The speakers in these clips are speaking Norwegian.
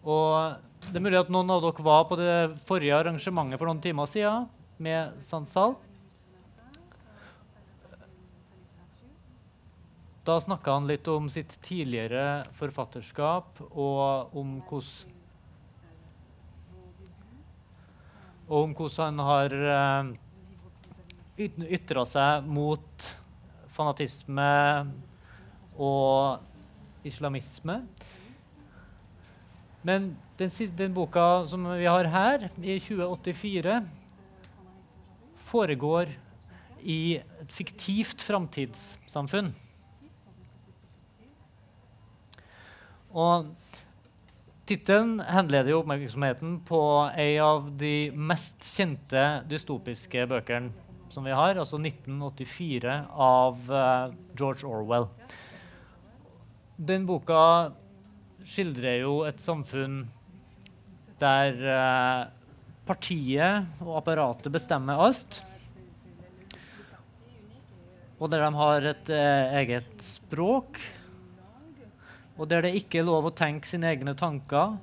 Og det er mulig at noen av dere var på det forrige arrangementet for noen timer siden med Sansal. Da snakka han litt om sitt tidligere forfatterskap og om hvordan Og om hvordan han har uh, ytra seg mot fanatisme og islamisme. Men den, den, boka som vi har her, i 2084, foregår i et fiktivt framtidssamfunn. Og Tittelen henleder oppmerksomheten på en av de mest kjente dystopiske bøkene som vi har, altså 1984 av uh, George Orwell. Den boka skildrer jo et samfunn der eh, partiet og apparatet bestemmer alt. Og der de har et eh, eget språk og der det ikke er lov å tenke sine egne tanker.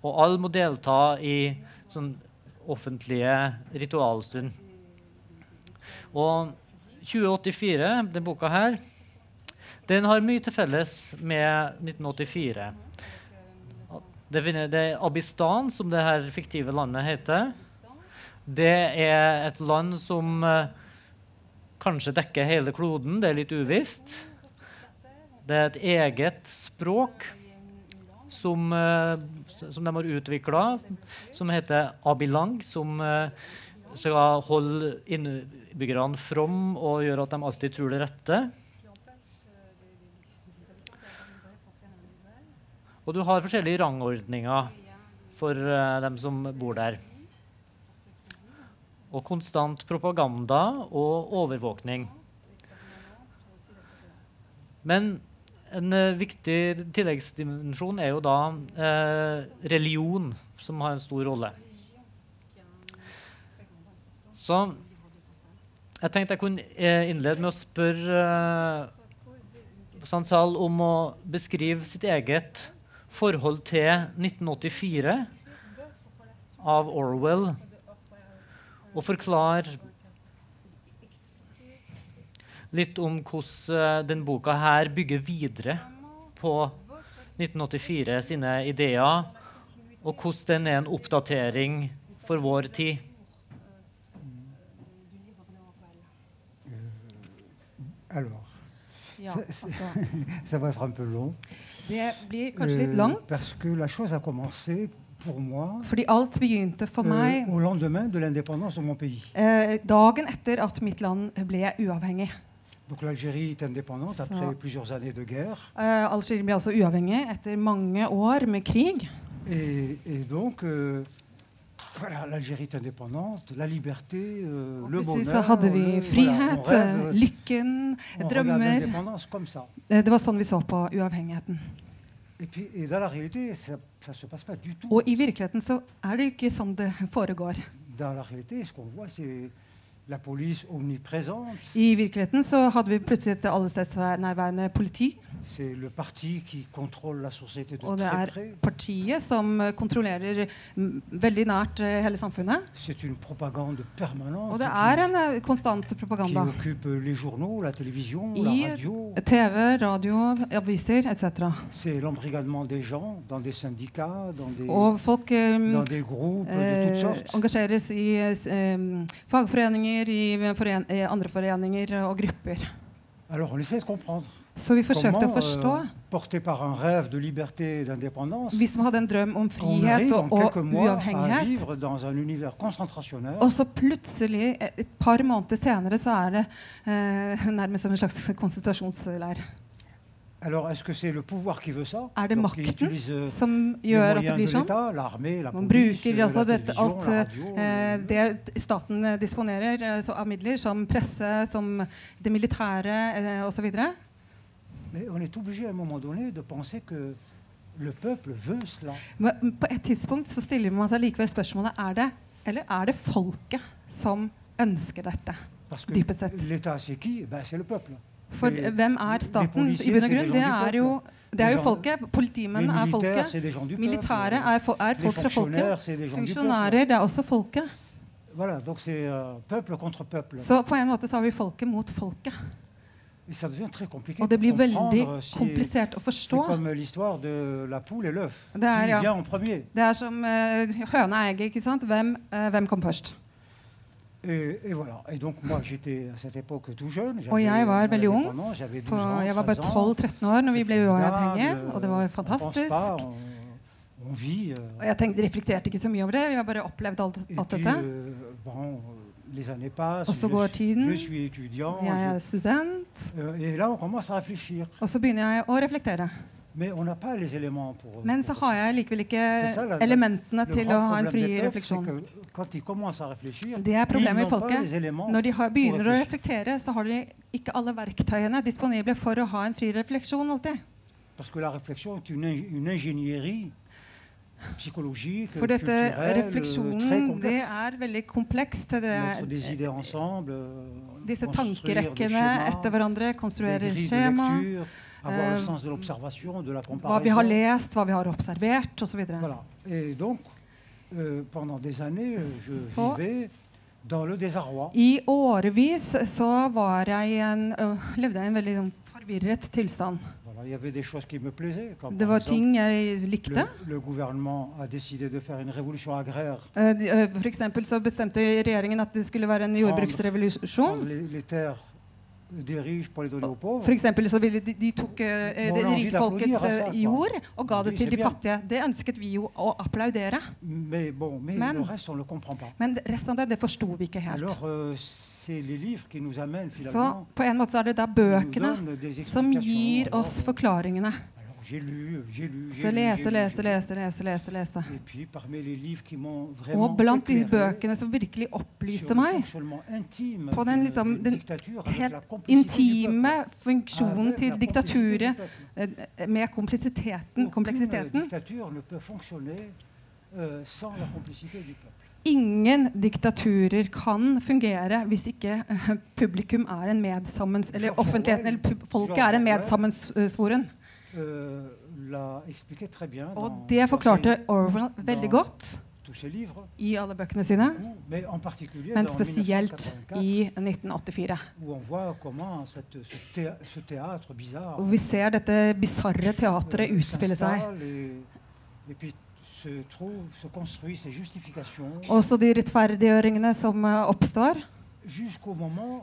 Og alle må delta i sånn offentlige ritualstund. Og 2084, den boka her, den har mye til felles med 1984. Det er Abistan, som det her fiktive landet heter. Det er et land som eh, kanskje dekker hele kloden. Det er litt uvisst. Det er et eget språk som, eh, som de har utvikla, som heter abilang, som eh, skal holde innbyggerne from og gjøre at de alltid tror det rette. Og du har forskjellige rangordninger for uh, dem som bor der. Og konstant propaganda og overvåkning. Men en uh, viktig tilleggsdimensjon er jo da uh, religion, som har en stor rolle. Så jeg tenkte jeg kunne innlede med å spørre Sansal om å beskrive sitt eget forhold til 1984 av Orwell, og forklare litt om hvordan denne den boka her bygger videre på 1984 sine ideer, og hvordan den er en oppdatering for vår tid. Alors, ja, ça, va être un peu long. Det blir kanskje litt langt. Parce que la chose a commencé pour moi Fordi alt begynte for meg euh, pays. Eh, dagen etter at mitt land ble uavhengig. Donc l'Algérie est indépendante Så- après plusieurs années de guerre. Eh, ble altså uavhengig etter mange år med krig. Et, et donc, euh, voilà, l'Algérie est indépendante, la liberté, euh, le bonheur. så hadde vi frihet, voilà, lykken, drømmer. ça. Eh, Det var sånn vi så på uavhengigheten. Et, puis, et dans la réalité, ça ne se passe pas du tout. Og i virkeligheten så er det ikke sånn det foregår. Dans la réalité, ce qu'on voit, c'est la police omniprésente. I virkeligheten så hadde vi plutselig et allestedsnærværende politi. C'est le parti qui contrôle la société de Og det er près. partiet som eh, kontrollerer mm, veldig nært eh, hele samfunnet. C'est une propagande permanente Og det er en eh, konstant qui propaganda. occupe les journaux, la télévision, I la radio. TV, radio, aviser etc. C'est l'embrigadement des gens dans des syndicats, dans des, Og folk dans des groupes de toutes sortes. engasjeres i s- fagforeninger, i, foren i andre foreninger og grupper. Alors on essaie de comprendre Så vi forsøkte å forstå. Uh, Vi som hadde en drøm om frihet og, uavhengighet. Og så plutselig, et et par måneder senere, så er det eh, nærmest som en slags konsentrasjonsleir. Alors est-ce que c'est le pouvoir qui veut ça Er det Donc, makten euh, som gjør at det blir sånn? Man police, bruker altså dette, alt la radio, eh, det staten eh, disponerer eh, av midler, som presse, som det militære eh, osv. Mais on est obligé à un moment donné de penser que le peuple veut cela. Men på et tidspunkt så stiller man seg likevel spørsmålet er det eller er det folket som ønsker dette. Parce que Dypest sett. l'État, c'est qui ben, C'est le peuple. For hvem er staten i bunn og grunn? Det er jo, det er jo folket. Politimenn er folket. Militære er, fo er folk fra folket. Funksjonærer, det er også folket. Euh. Så på en måte så har vi folket mot folket. Og det blir veldig komplisert å forstå. Det er, ja. Det er som eh, høna og egget. Hvem, eh, hvem kom først? Et, et voilà. Et donc moi j'étais à cette époque tout jeune. Og jeg var veldig ung. indépendance, J'avais 12 På, jeg var bare 12-13 år når vi ble uavhengige, og det var fantastisk. euh, Og jeg tenkte, reflekterte ikke så mye over det. Vi har bare opplevd alt, alt dette. euh. Og så går tiden. Jeg er student. euh. Og så begynner jeg å reflektere. Men så har jeg likevel ikke elementene til å ha en fri refleksjon. Det er problemet i folket. Når de har, begynner å reflektere, så har de ikke alle verktøyene disponible for å ha en fri refleksjon alltid. For dette euh, refleksjonen, det er veldig komplekst. Disse tankerekkene etter hverandre, des konstruere grilles de skjema, avoir euh, le sens de l'observation, de la hva vi har lest, hva vi har observert osv. Voilà. Et donc, euh, pendant des années, euh, je Så- vivais dans le désarroi. I årevis så var jeg i en, øh, levde jeg i en veldig sånn forvirret tilstand. Voilà. Plaisaient. Det var ting jeg likte. le, For eksempel så bestemte regjeringen at det skulle være en jordbruksrevolusjon. les, les terres For eksempel så ville de, de tok eh, det la rike folkets applaudere, eh, jord og ga det til de fattige. Det ønsket vi jo å applaudere. Men-. Men resten av det, det forsto vi ikke helt. Euh, Så på en måte så er det da bøkene som gir oss forklaringene. Så lese, leste, lese, lese, leste, lese. leste, leste, leste, leste. Et puis, parmi les livres qui m'ont vraiment Og blant de bøkene som virkelig opplyste meg på den, liksom, den helt intime funksjonen til diktaturet eh, med kompleksiteten, kompleksiteten. euh. Ingen diktaturer kan fungere hvis ikke eh, publikum er en medsammens... Eller offentligheten eller folket er en medsammensvoren. Euh, Og det forklarte Orwell veldig godt i alle bøkene sine. particulier Men spesielt i 1984. où on voit comment cette, ce, théâ- ce théâtre bizarre Hvor vi ser dette bisarre teatret euh, utspille seg. Også de rettferdiggjøringene som eh, oppstår.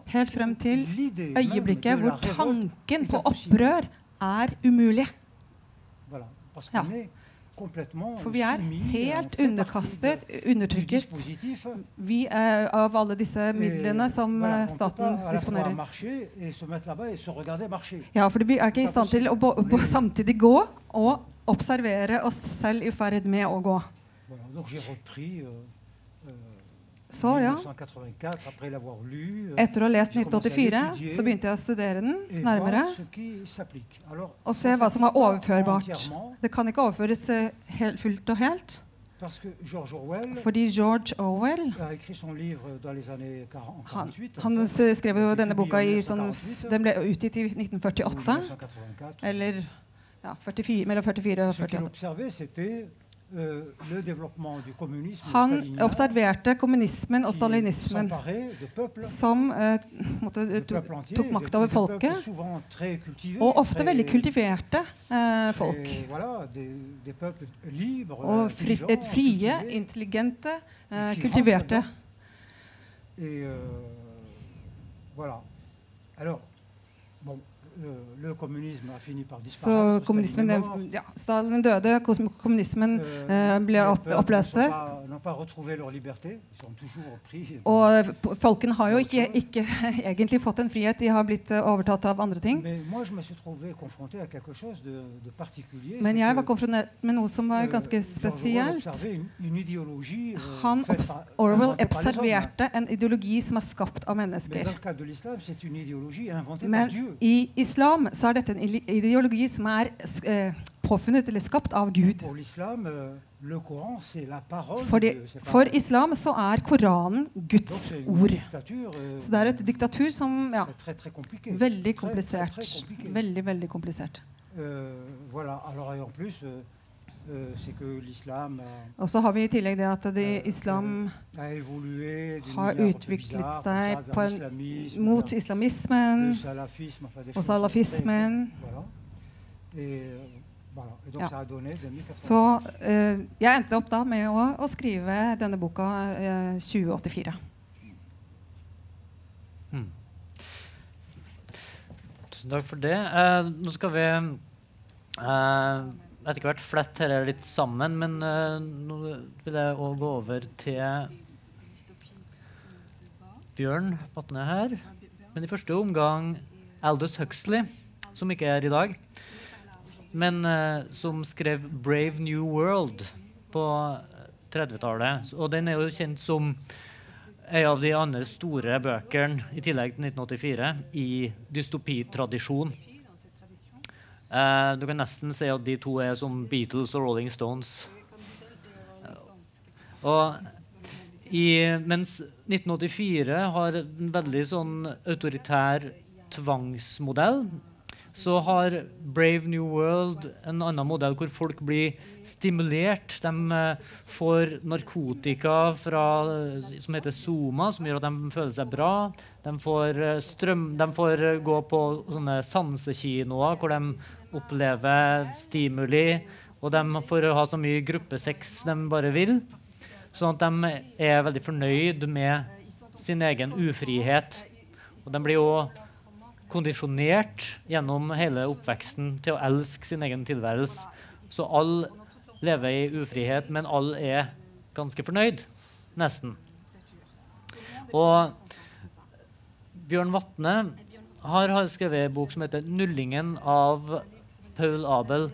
Helt frem til øyeblikket hvor tanken på opprør er umulig. Ja. For vi er helt underkastet, de- undertrykket vi, er av alle disse midlene som eh, staten disponerer. Ja, for vi er ikke i stand til å samtidig gå og observere oss selv i ferd med å gå. Voilà, donc j'ai repris euh, euh, Så ja, 1984 après l'avoir lu. euh, etter å ha lest j'ai commencé à 1984 så begynte jeg å studere den nærmere. Og se hva som var overførbart. Det kan ikke overføres eh, helt, fullt og helt. Fordi George Orwell a écrit son livre dans les années 40, han, han skrev jo denne boka i sånn Den ble utgitt i 1948. Eller ja, 44, mellom 44 og 48. euh, Han observerte kommunismen og stalinismen som eh, måtte, tok makt over folket. Og ofte veldig kultiverte eh, folk. Og fri, et frie, intelligente, eh, kultiverte. og euh, voilà. Alors, bon, Så kommunismen ja, Stalin døde, kommunismen Euh, eh, ble opp, oppløst. Og folkene har jo ikke, ikke egentlig fått en frihet. De har blitt eh, overtatt av andre ting. Men jeg var konfrontert med noe som var euh, ganske spesielt. euh, Han Orwell observerte en ideologi som er skapt av mennesker. Men i islam så er dette en ideologi som er eh, påfunnet eller skapt av Gud. L'islam, euh, For, islam så er Koranen Guds ord. euh, Så det er et diktatur som ja. Veldig komplisert. Veldig, veldig komplisert. Euh, voilà, alors et en plus, euh, Og så har vi i tillegg det at det euh, islam har utviklet seg på en- mot islamismen og salafismen. euh, Ja. ça a donné des 1400 Så eh, jeg endte opp da med å, å skrive denne boka eh, 2084. Tusen takk for det. Eh, nå skal vi eh, etter hvert flette dette litt sammen, men uh, nå vil jeg òg gå over til Bjørn Patne her. Men i første omgang Aldous Huxley, som ikke er i dag, men uh, som skrev 'Brave New World' på 30-tallet. Og den er jo kjent som en av de andre store bøkene, i tillegg til 1984, i dystopitradisjon. Eh, du kan nesten si at de to er som Beatles og Rolling Stones. Og i, mens 1984 har en veldig sånn autoritær tvangsmodell, så har Brave New World en annen modell hvor folk blir stimulert. De eh, får narkotika fra, som heter Soma, som gjør at de føler seg bra. De får, eh, strøm, de får eh, gå på sånne sansekinoer hvor de opplever stimuli. Og de får ha så mye gruppesex de bare vil. Sånn at de er veldig fornøyd med sin egen ufrihet. Og de blir jo kondisjonert gjennom hele oppveksten til å elske sin egen tilværelse. Så alle lever i ufrihet, men alle er ganske fornøyd. Nesten. Og Bjørn Vatne har skrevet en bok som heter 'Nullingen av Paul Abel'.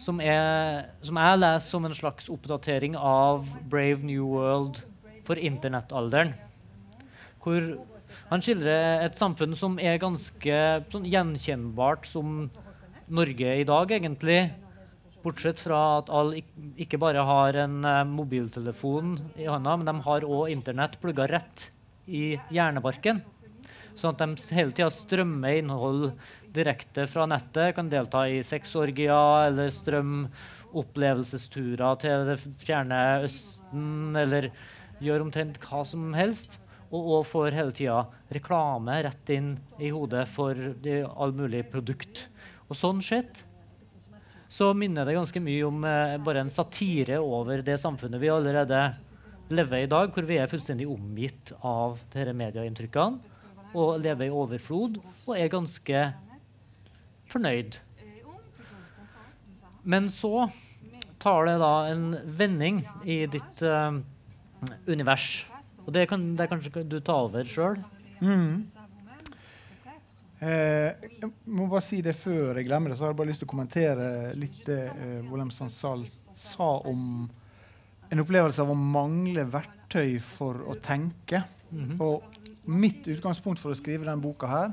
Som, er, som jeg leser som en slags oppdatering av Brave New World for internettalderen. Hvor han skildrer et samfunn som er ganske sånn, gjenkjennbart som Norge i dag, egentlig. Bortsett fra at alle ikke bare har en eh, mobiltelefon i hånda, men de har òg internett plugga rett i hjernebarken. Sånn at de hele tida strømmer innhold direkte fra nettet. Kan delta i sexorgier eller strømopplevelsesturer til det fjerne Østen, eller gjøre omtrent hva som helst. Og, og får hele tida reklame rett inn i hodet for all mulig produkt. Og sånn sett så minner det ganske mye om eh, bare en satire over det samfunnet vi allerede lever i i dag, hvor vi er fullstendig omgitt av disse medieinntrykkene og lever i overflod og er ganske fornøyd. Men så tar det da en vending i ditt uh, univers. Og det kan det kanskje du ta over sjøl. Mm. Eh, jeg må bare si det før jeg glemmer det, så har jeg bare lyst til å kommentere litt det eh, Wolem Sansal sa om en opplevelse av å mangle verktøy for å tenke. Og mitt utgangspunkt for å skrive denne boka her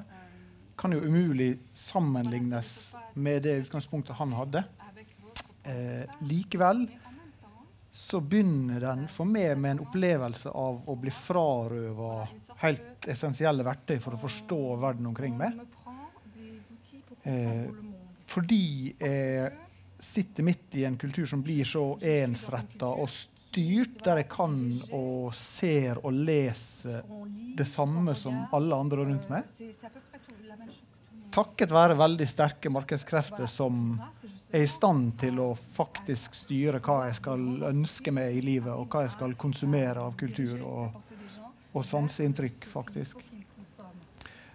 kan jo umulig sammenlignes med det utgangspunktet han hadde. Eh, likevel så begynner den for meg med en opplevelse av å bli frarøva helt essensielle verktøy for å forstå verden omkring meg. Eh, fordi jeg sitter midt i en kultur som blir så ensretta og styrt, der jeg kan og ser og leser det samme som alle andre rundt meg. Takket være veldig sterke markedskrefter som er i stand til å faktisk styre hva jeg skal ønske meg i livet, og hva jeg skal konsumere av kultur og, og sanseinntrykk, faktisk.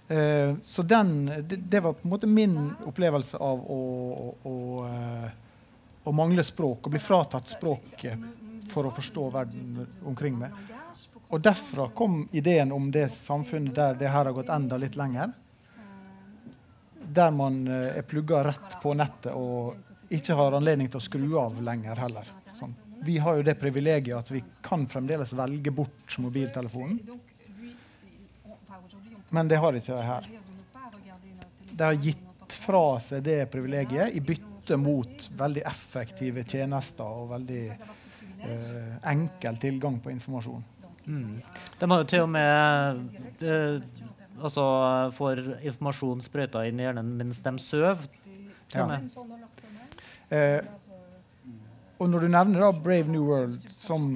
Eh, så den, det, det var på en måte min opplevelse av å, å, å, eh, å mangle språk, å bli fratatt språket for å forstå verden omkring meg. Og derfra kom ideen om det samfunnet der det her har gått enda litt lenger der man eh, er plugga rett på nettet og ikke har anledning til å skru av lenger heller. Sånn. Vi har jo det privilegiet at vi kan fremdeles velge bort mobiltelefonen. Men det har ikke de her. De har gitt fra seg det privilegiet i bytte mot veldig effektive tjenester og veldig eh, enkel tilgang på informasjon. Mm. De har jo til og med eh, altså, får informasjon sprøyta inn i hjernen mens de sover. Ja. Eh, og når du nevner da Brave New World, som,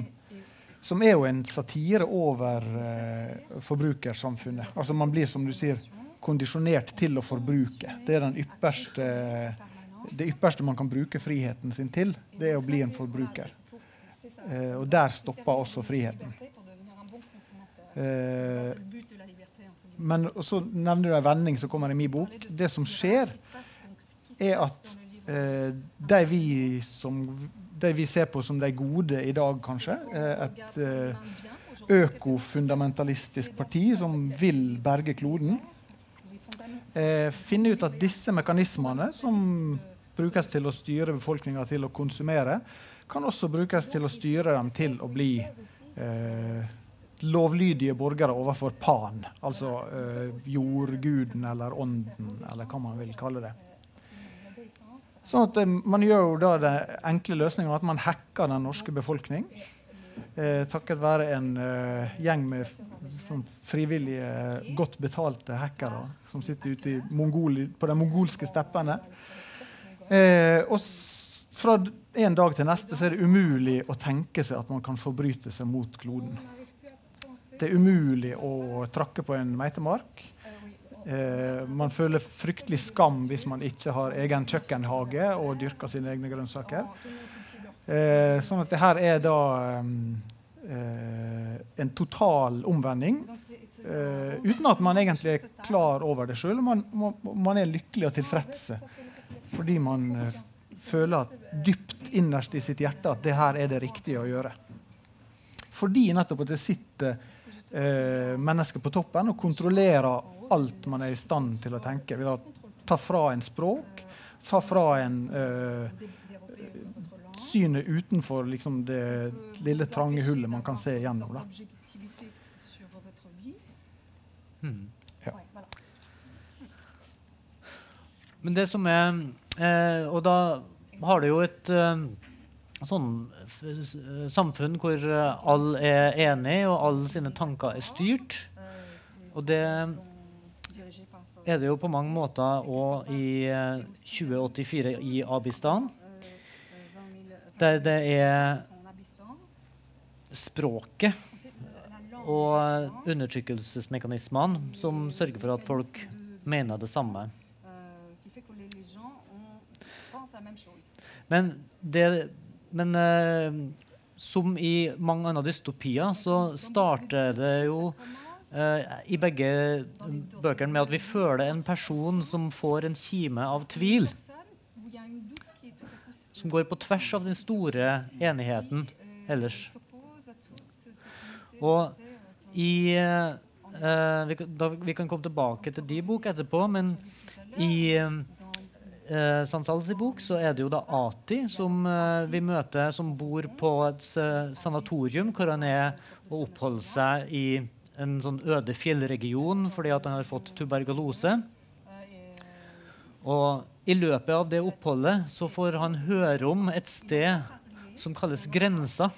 som er jo en satire over eh, forbrukersamfunnet Altså Man blir som du sier, kondisjonert til å forbruke. Det er den ypperste, det ypperste man kan bruke friheten sin til. Det er å bli en forbruker. Eh, og der stopper også friheten. Eh, men så nevner du en vending som kommer i min bok. Det som skjer, er at eh, de, vi som, de vi ser på som de gode i dag, kanskje, eh, et eh, økofundamentalistisk parti som vil berge kloden, eh, finner ut at disse mekanismene som brukes til å styre befolkninga til å konsumere, kan også brukes til å styre dem til å bli eh, lovlydige borgere overfor Pan, altså eh, jordguden eller ånden, eller hva man vil kalle det. Sånn at eh, Man gjør jo da det enkle løsningen at man hacker den norske befolkning. Eh, takket være en eh, gjeng med sånn frivillige, godt betalte hackere som sitter ute i Mongol, på de mongolske steppene. Eh, og fra en dag til neste så er det umulig å tenke seg at man kan forbryte seg mot kloden. Det er umulig å trakke på en meitemark. Eh, man føler fryktelig skam hvis man ikke har egen kjøkkenhage og dyrker sine egne grønnsaker. Eh, sånn at det her er da eh, en total omvending. eh, uten at man egentlig er klar over det sjøl. Man, man, man er lykkelig og tilfreds fordi man eh, føler at dypt innerst i sitt hjerte at det her er det riktige å gjøre. Fordi nettopp at det sitter eh, mennesker på toppen og kontrollerer alt man er i stand til å tenke. Vi å ta fra en språk, ta fra en eh, synet utenfor liksom, det lille, trange hullet man kan se gjennom. Da. Mm. Ja. Men det som er eh, Og da har du jo et eh, sånn samfunn hvor eh, alle er enige, og alle sine tanker er styrt. Og det er det jo på mange måter òg i eh, 2084 i Abistan. Der det er språket og undertrykkelsesmekanismene som sørger for at folk mener det samme. Men, det, men eh, som i mange andre dystopier så starter det jo eh, i begge bøkene med at vi føler en person som får en kime av tvil. Som går på tvers av den store enigheten ellers. Og i eh, eh, vi, da, vi kan komme tilbake til de bok etterpå, men i eh, eh, Sanzals bok så er det jo da Ati som eh, vi møter, som bor på et sanatorium hvor han er og oppholder seg i en sånn øde fjellregion fordi at han har fått tuberkulose. Og i løpet av det oppholdet så får han høre om et sted som kalles Grensa.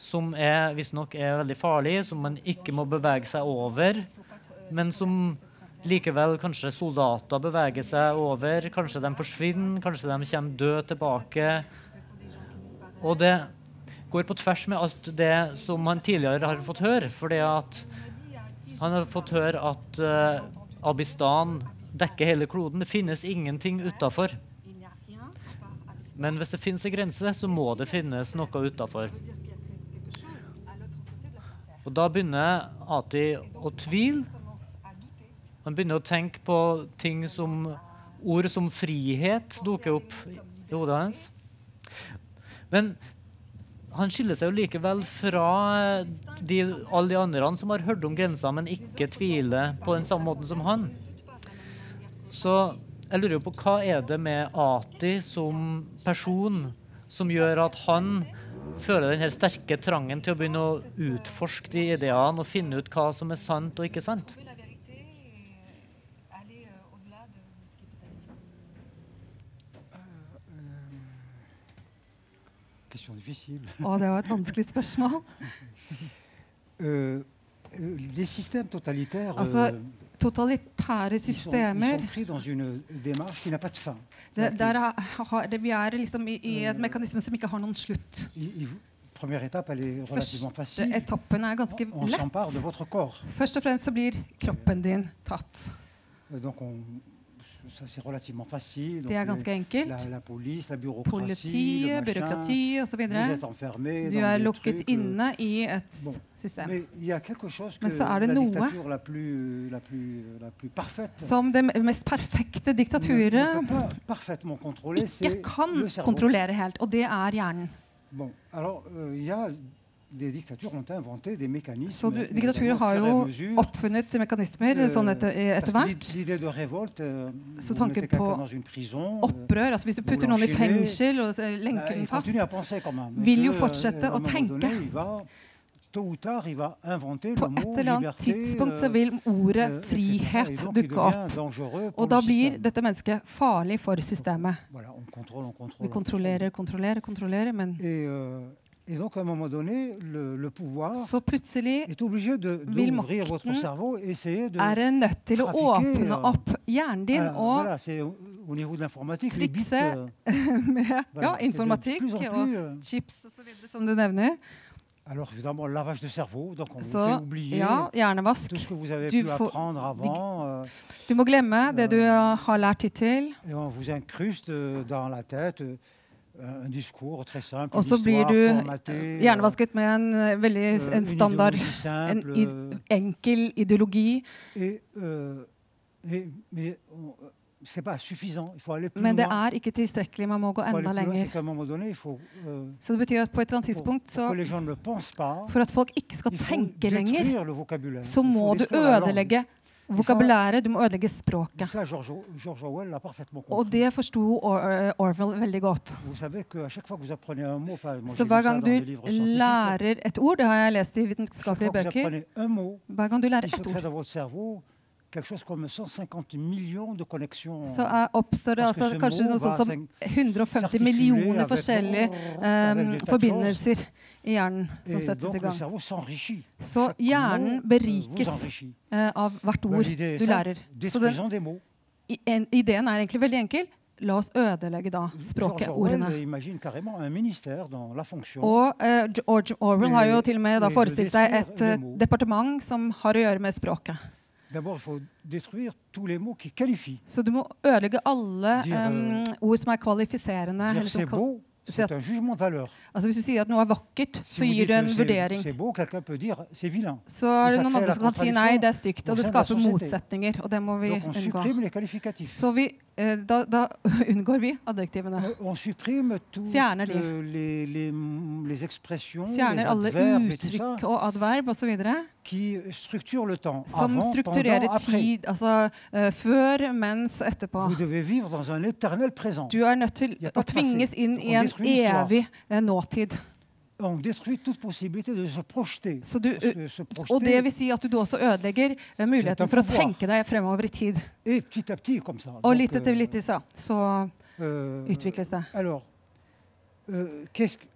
Som visstnok er veldig farlig, som man ikke må bevege seg over. Men som likevel kanskje soldater beveger seg over. Kanskje de forsvinner, kanskje de kommer døde tilbake. Og det går på tvers med alt det som han tidligere har fått høre. fordi at han har fått høre at uh, Abistan dekker hele kloden. Det finnes ingenting utafor. Men hvis det finnes en grense, så må det finnes noe utafor. Og da begynner Ati å tvile. Han begynner å tenke på ting som Ord som frihet dukker opp i hodet hans. Men han skiller seg jo likevel fra de, alle de andre som har hørt om grensa, men ikke tviler på den samme måten som han. Så jeg lurer jo på hva er det med Ati som person som gjør at han føler den sterke trangen til å begynne å utforske de ideene og finne ut hva som er sant og ikke sant? Og det var et vanskelig spørsmål. Euh, euh, Altså, euh, Totalitære systemer det, der har, det, Vi er liksom i, i et mekanisme som ikke har noen slutt. Første etappen er ganske lett. Først og fremst så blir kroppen din tatt. Donc, on, Det er ganske enkelt. la police, la bureaucratie, Politi, le byråkrati osv. Du er lukket euh, inne i et system. Men så er det noe dictature la plus, la plus, la plus parfaite Som det mest perfekte diktaturet ikke kan kontrollere helt, og det er hjernen. Euh. Så du, diktaturer har jo oppfunnet mekanismer euh, sånn etter, etter hvert. Euh, Så tanken på euh, Opprør. altså Hvis du putter noen i fengsel og lenker den fast, vil jo euh, fortsette å tenke. på et eller annet tidspunkt så euh, vil ordet euh, frihet dukke opp. Og da blir dette mennesket farlig for systemet. Vi kontrollerer, kontrollerer, kontrollerer, men Et, euh, donc, à un moment donné, le, le pouvoir så plutselig est obligé d'ouvrir votre cerveau et essayer de... er nødt til å trafikker, åpne opp hjernen din og voilà, c'est au, au niveau de l'informatique. les bits, trikse euh, med voilà, ja, informatikk plus og plus, euh, chips osv., som du nevner. alors évidemment, lavage de cerveau, donc on vous Så fait oublier ja, hjernevask. tout ce que vous avez Du pu får- apprendre avant, euh, Du må glemme det du har lært hittil. et on vous incruste euh, dans la tête discours Og så blir du euh, hjernevasket med en eh, veldig euh, en standard, en enkel ideologi. euh, Men det er ikke tilstrekkelig. Man må gå enda lenger. euh, Så det betyr at på et eller annet tidspunkt, så, for at folk ikke skal tenke lenger, så må du ødelegge vokabulæret. Du må ødelegge språket. Og det forsto Or Orwell veldig godt. Så hver gang du lærer et ord, det har jeg lest i vitenskapelige bøker Hver gang du lærer et ett ord, dans votre cerveau quelque chose comme 150 millions de connexions. så er, oppstår det altså kanskje noe sånt som 150 s'articuler millioner forskjellige um, forbindelser i hjernen som Et settes i gang. Så hjernen euh, berikes eh, av hvert ord du lærer. Så den, ideen er egentlig veldig enkel. La oss ødelegge da språket, ordene. Og George Orwell har jo til og med da forestilt seg et departement som har å gjøre med språket. D'abord, il faut détruire tous les mots qui qualifient. Så du må ødelegge alle um, ord som er kvalifiserende. Dire c'est beau, c'est- un jugement altså Hvis du sier at noe er vakkert, så gir du en vurdering. Så er det noen andre som kan si nei, det er stygt. Og det skaper motsetninger. Og det må vi unngå. Så vi, da, da unngår vi adjektivene. Euh, toutes Fjerner de. euh, les Fjerner alle uttrykk og adverb osv. temps. som strukturerer tid. Altså eh, før, mens, etterpå. Du er nødt til å tvinges inn i en evig eh, nåtid. Détruit toute possibilité de se projeter. Så du, se og det projeter, vil si at du også ødelegger eh, muligheten un for å pouvoir. tenke deg fremover i tid. et petit à petit, comme ça. Og Donc, litt etter euh, litt så, så euh, utvikles det. Alors, euh,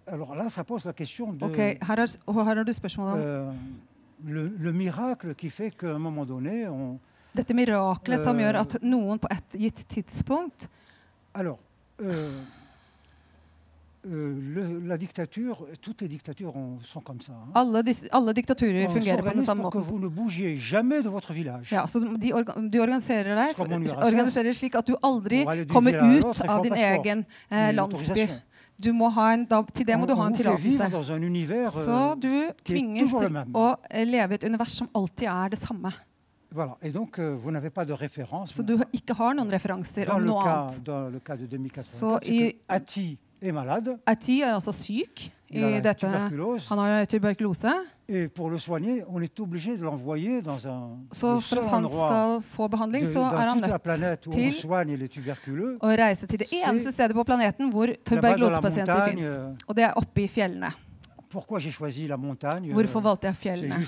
alors là, ça pose la question de her, er, her du spørsmål om euh, le, le miracle qui fait qu'à un moment donné, on. dette miraklet som gjør at noen på et gitt tidspunkt Alors, euh, le- la dictature, toutes les dictatures ont- sont comme ça. hein. Alle, alle diktaturer On fungerer på den samme måten. vous ne bougiez jamais de votre village. Ja, så de, orga, du organiserer deg organiserer slik at du aldri kommer ut av din egen eh, landsby. Du må ha en, da, til det må du ha en tillatelse. Så euh, du tvinges til å eh, leve i et univers som alltid er det samme. voilà. Et donc, euh, vous n'avez pas de référence. Så du ikke har noen referanser om noe annet. dans le cas de Så 2084, i- Malade. Ati er altså syk i dette. Han har tuberkulose. De Så for at han skal få behandling, de, så er han nødt til å reise til det eneste stedet på planeten hvor tuberkulosepasienter fins. euh, Og det er oppe i fjellene. Hvorfor euh, valgte jeg fjellene?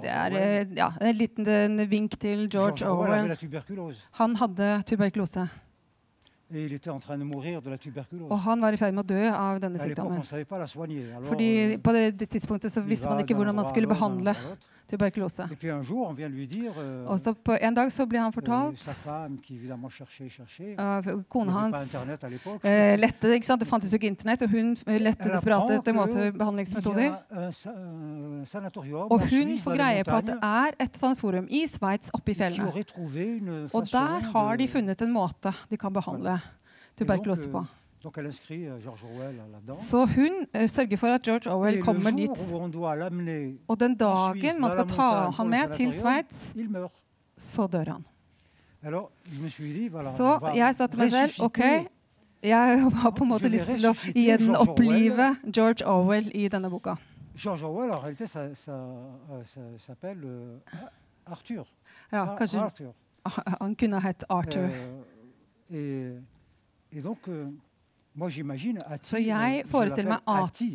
Det er eh, ja, en liten vink til George Orwell. Han hadde tuberkulose. Og han var i ferd med å dø av denne sykdommen. Fordi euh, på det, tidspunktet så visste man ikke hvordan man skulle behandle. Tuberkulose. Euh, Og så på En dag så blir han euh, fortalt av kona hans eh, lette, ikke sant? Det fantes jo ikke Internett, og hun lette desperat etter behandlingsmetoder. sanatorium Og hun får greie på at det er et sanatorium i Sveits oppe i fjellene. Og der har de de- funnet en måte de kan behandle tuberkulose på. Donc elle inscrit euh, George Orwell là-dedans. Så hun eh, sørger for at George Orwell kommer dit. Og den dagen man skal ta han med til Sveits, så dør han. Så jeg sa til meg selv OK, jeg har på en måte lyst til å ressusciter gjenopplive George Orwell i denne boka. George Orwell, en realitet, ça, ça, euh, euh, Arthur. Ja, kanskje Arthur. han kunne hett Arthur. Og et, et donc, Så jeg euh, forestiller meg Ati,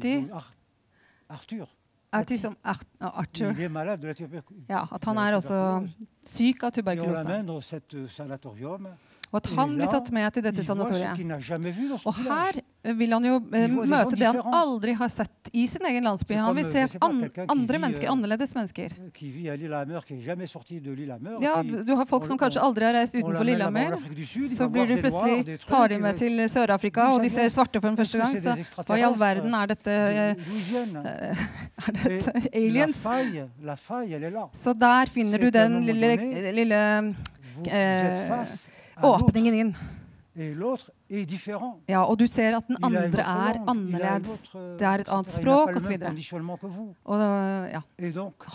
Ati. som Ar- Arthur. Ja, at han er også syk av tuberkulose. euh. Og at han blir tatt med til dette sanatoriet. Og her vil han jo eh, møte det han aldri har sett i sin egen landsby. Han vil se an andre mennesker, eh, annerledes mennesker. Ja, du har folk som kanskje aldri har reist utenfor Lillehammer. Så blir du plutselig tar de med til Sør-Afrika, og de ser svarte for den første gang. Så hva i all verden er dette eh, ils viennent Er Et dette aliens? Så der finner du den lille, lille Eh, åpningen inn. Ja, og du ser at den andre er annerledes. Det er et annet språk, osv. og. Og ja,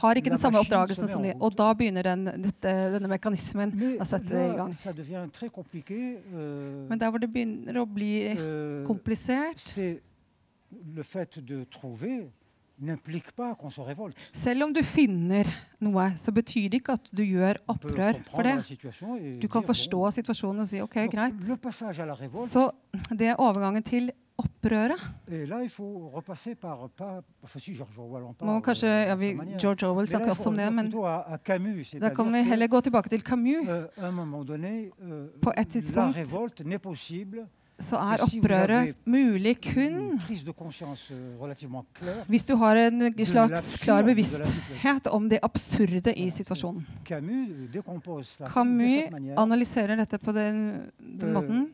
har ikke den samme oppdragelsen som de. Og da begynner den, dette, denne mekanismen å sette i gang. euh, Men der hvor det begynner å bli euh, komplisert le fait de trouver Selv om du finner noe, så betyr det ikke at du gjør opprør for det. Du kan forstå situasjonen og si OK, greit. Så det er overgangen til opprøret. Må kanskje, euh, ja, vi. George Orwell snakker også om det, men da kan vi heller gå tilbake til Camus. euh, euh, På et tidspunkt så er opprøret mulig kun euh, hvis du har en slags klar bevissthet om det absurde i situasjonen. Camus manière. analyserer dette på den, den Øh, måten.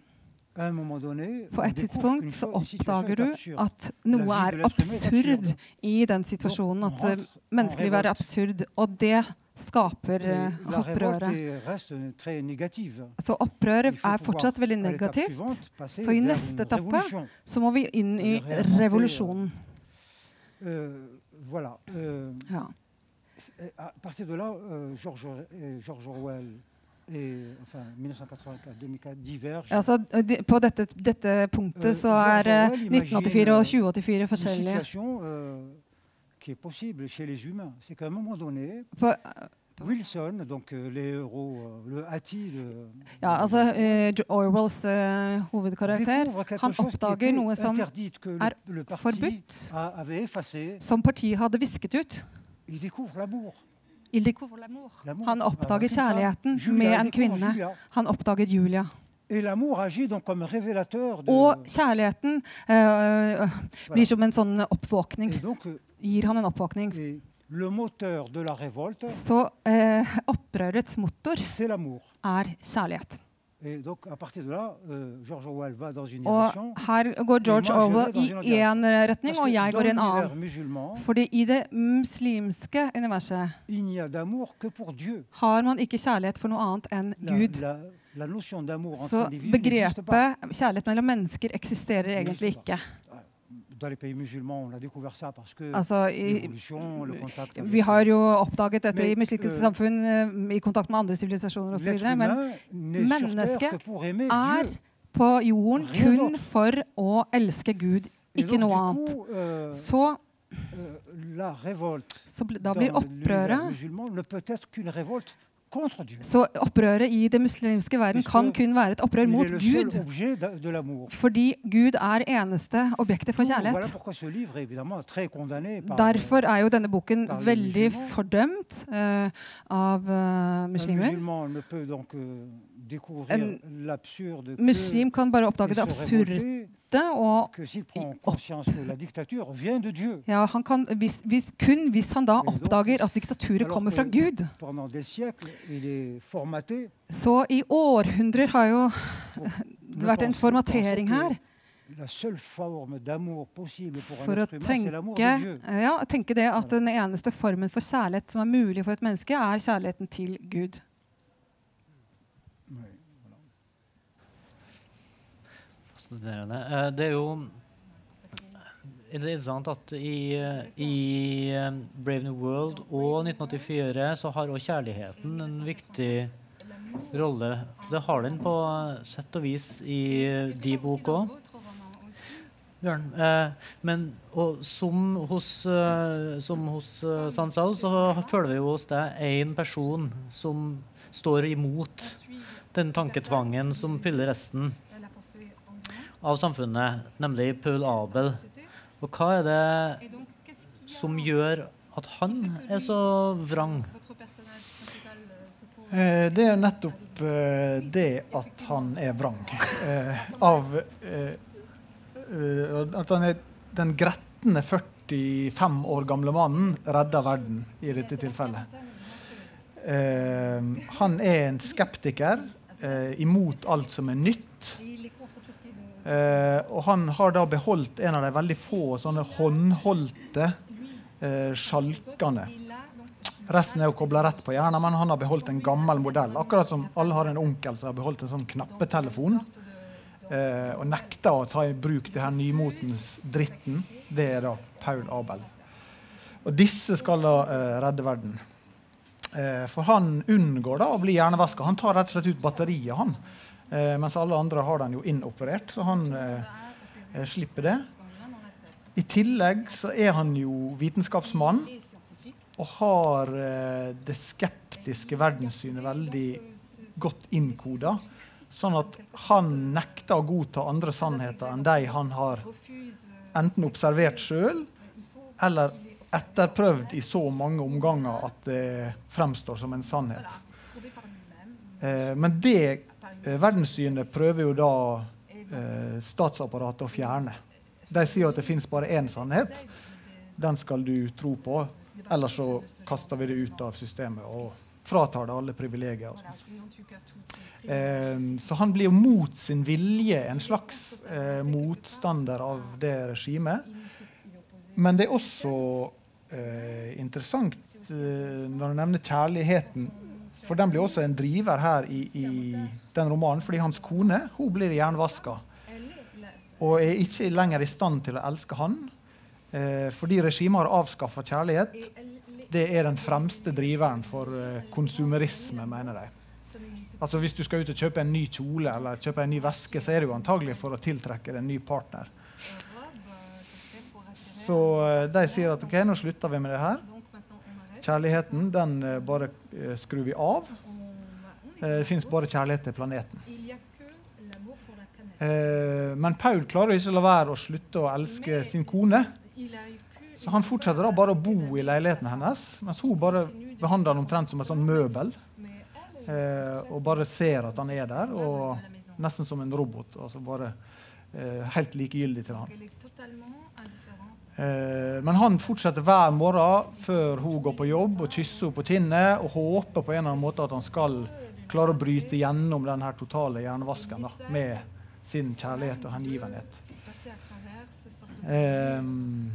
På et tidspunkt så oppdager du at noe er absurd i den situasjonen. At eh, menneskelivet en er absurd. Og det skaper eh, opprøret. Så opprøret er fortsatt veldig negativt. Så i neste etappe så må vi inn i revolusjonen. Euh, voilà. euh, Ja. à partir de là, euh, George, euh, George Orwell et enfin 1984, 2004 divergent. Altså, de- på dette, dette punktet så er eh, George Orwell 1984 og 2084 une forskjellige. Qui est possible chez les humains, c'est qu'à un moment donné, På, Wilson, donc euh, les héros, euh, le Hattie de, ja, altså, eh, Orwells eh, hovedkarakter han oppdager noe som er forbudt, som partiet hadde visket ut. Il découvre l'amour. Il découvre l'amour. L'amour. Han oppdager kjærligheten med en kvinne. Han oppdager Julia. Et l'amour agit donc comme révélateur de. Og kjærligheten eh, blir som en sånn oppvåkning. Euh, Gir han en oppvåkning. Så eh, opprørets motor er kjærlighet. Donc, à partir de là, euh, George Orwell va dans une Og her går George Orwell i én retning, og jeg går i en annen. Fordi i det muslimske universet il n'y a d'amour que pour Dieu. har man ikke kjærlighet for noe annet enn Gud. la, la Så begrepet kjærlighet mellom mennesker eksisterer egentlig ikke. Altså, i, vi har jo oppdaget dette i muslimske samfunn eh, i kontakt med andre sivilisasjoner osv. Men mennesket er på jorden kun for å elske Gud, ikke noe annet. euh, Så, euh, så da blir opprøret Så opprøret i det muslimske verden kan kun være et opprør mot Gud. Fordi Gud er eneste objektet for kjærlighet. Derfor er jo denne boken veldig fordømt eh, av eh, muslimer. En muslim kan bare oppdage det absurde, og ja, han kan, hvis, hvis, kun hvis han da oppdager at diktaturet kommer fra Gud. Så i århundrer har jo det vært en formatering her. For å tenke, ja, tenke det at den eneste formen for kjærlighet som er mulig for et menneske, er kjærligheten til Gud. Oui. Fascinerende. Eh, Det er jo er interessant at i, eh, i eh, Brave New World og 1984 så har også kjærligheten en viktig rolle. Det har den på sett og vis i eh, de bok òg. Bjørn. Eh, men som hos, eh, hos eh, Sansal så føler vi hos deg én person som står imot den tanketvangen som fyller resten av samfunnet, nemlig Paul Abel. Og hva er det som gjør at han er så vrang? Eh, Det er nettopp eh, det at han er vrang. Eh, Av At han er den gretne 45 år gamle mannen redder verden i dette tilfellet. Han er en skeptiker imot alt som er nytt. Eh, og han har da beholdt en av de veldig få sånne håndholdte eh, sjalkene. Resten er jo kobla rett på hjernen, men han har beholdt en gammel modell. Akkurat som alle har en onkel som har beholdt en sånn knappetelefon. Eh, og nekter å ta i bruk det her nymotens dritten. Det er da Paul Abel. Og disse skal da eh, redde verden. Eh, for han unngår da å bli hjernevaska. Han tar rett og slett ut batteriet, han. Eh, mens alle andre har den jo inoperert, så han eh, eh, slipper det. I tillegg så er han jo vitenskapsmann og har eh, det skeptiske verdenssynet veldig godt innkoda. Sånn at han nekter å godta andre sannheter enn de han har enten observert sjøl eller etterprøvd i så mange omganger at det fremstår som en sannhet. Eh, men det verdenssynet prøver jo da eh, statsapparatet å fjerne. De sier at det fins bare én sannhet. Den skal du tro på. Ellers så kaster vi det ut av systemet og fratar det alle privilegier. Eh, så han blir jo mot sin vilje en slags eh, motstander av det regimet. Men det er også eh, interessant eh, når du nevner kjærligheten. For den blir også en driver her i, i den romanen, fordi hans kone hun blir jernvaska. Og er ikke lenger i stand til å elske han. Eh, fordi regimet har avskaffa kjærlighet. Det er den fremste driveren for eh, konsumerisme, mener de. Altså Hvis du skal ut og kjøpe en ny kjole eller kjøpe en ny veske, så er det jo antagelig for å tiltrekke deg en ny partner. Så eh, de sier at ok, nå slutter vi med det her. Kjærligheten den eh, bare eh, skrur vi av. Eh, det fins bare kjærlighet til planeten. Eh, men Paul klarer ikke å la være å slutte å elske sin kone. Så han fortsetter da bare å bo i leiligheten hennes, mens hun bare behandler han omtrent som et sånn møbel. Eh, og bare ser at han er der, og nesten som en robot. altså bare Helt likegyldig til han. Men han fortsetter hver morgen før hun går på jobb, og kysser henne på kinnet og håper på en eller annen måte at han skal klare å bryte gjennom den totale hjernevasken da, med sin kjærlighet og hengivenhet. Um,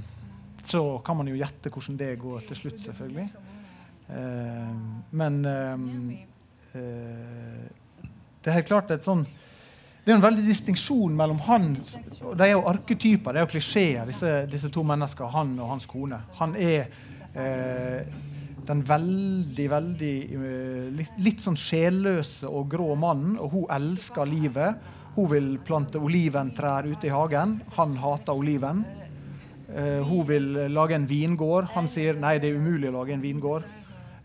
så kan man jo gjette hvordan det går til slutt, selvfølgelig. Um, men um, uh, det er helt klart et sånn det er en veldig distinksjon mellom han og De er jo arketyper, det er jo klisjeer, disse, disse to menneskene, han og hans kone. Han er eh, den veldig, veldig eh, litt, litt sånn sjelløse og grå mannen, og hun elsker livet. Hun vil plante oliventrær ute i hagen. Han hater oliven. Uh, hun vil lage en vingård. Han sier nei, det er umulig å lage en vingård.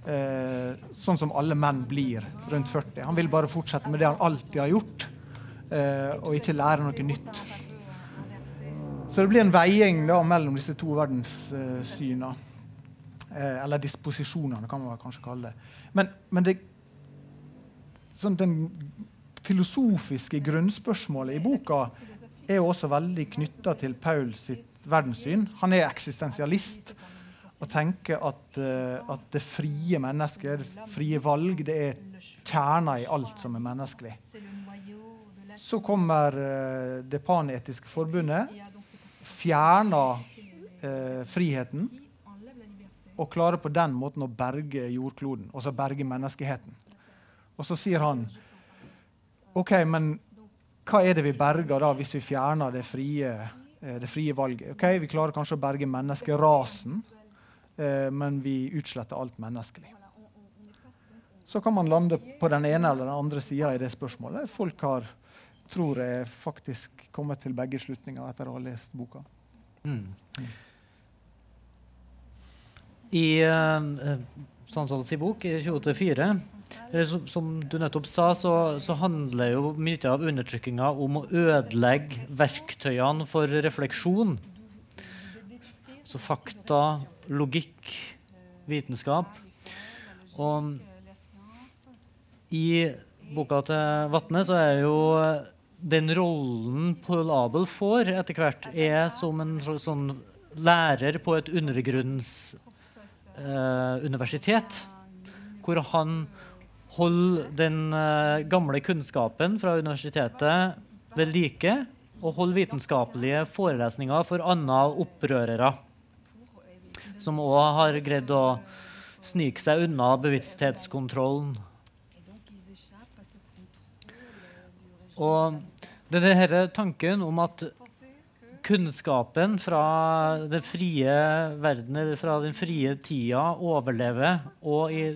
Uh, sånn som alle menn blir rundt 40. Han vil bare fortsette med det han alltid har gjort, uh, og ikke lære noe nytt. Så det blir en veiing da, mellom disse to verdenssyna. Eh, eller disposisjonene, kan man kanskje kalle det. Men, men det, sånn den filosofiske grunnspørsmålet i boka er jo også veldig knytta til Paul sitt verdenssyn. Han er eksistensialist og tenker at, uh, at, det frie mennesket, det frie valg, det er kjerna i alt som er menneskelig. Så kommer uh, Det panetiske forbundet, fjerner uh, friheten og klarer på den måten å berge jordkloden, altså berge menneskeheten. Og så sier han OK, men hva er det vi berger da hvis vi fjerner det frie, det frie valget? Ok, Vi klarer kanskje å berge menneskerasen. Eh, men vi utsletter alt menneskelig. Så kan man lande på den ene eller den andre sida i det spørsmålet. Folk har, tror jeg, faktisk kommet til begge slutninger etter å ha lest boka. Mm. I uh, Sansals bok, i 2084, som, som du nettopp sa, så, så handler jo mye av undertrykkinga om å ødelegge verktøyene for refleksjon. Så fakta, logikk, vitenskap. Og i boka til Vatne så er jo den rollen Paul Abel får etter hvert, er som en sånn lærer på et undergrunnsuniversitet. Eh, hvor han holder den eh, gamle kunnskapen fra universitetet ved like og holder vitenskapelige forelesninger for andre opprørere som òg har greid å snike seg unna bevissthetskontrollen. Og det er denne tanken om at kunnskapen fra den frie verden, fra den frie tida, overlever og i